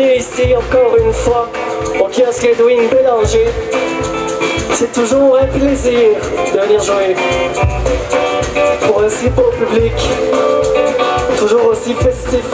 ici encore une fois au kiosque Edwin Bélanger. C'est toujours un plaisir de venir jouer pour un si beau public, toujours aussi festif.